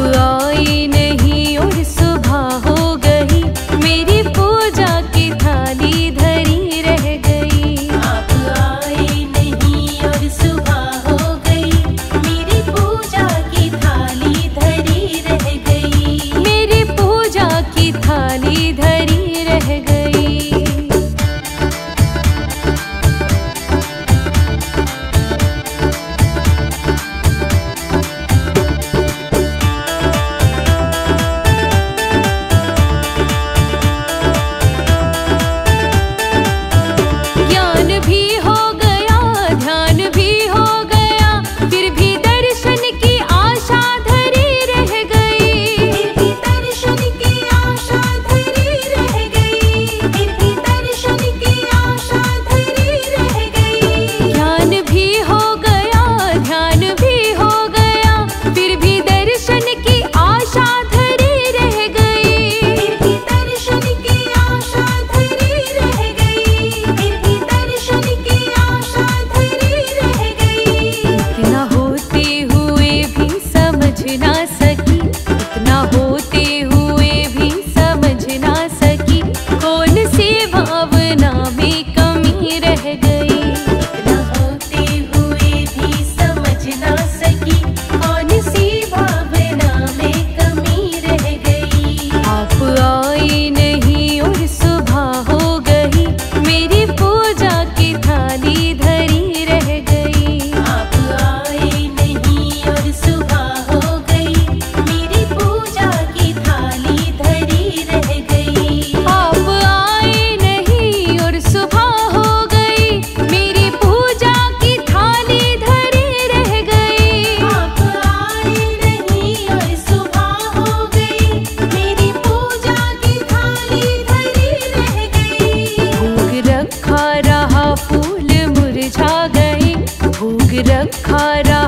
vừa Bayrım kara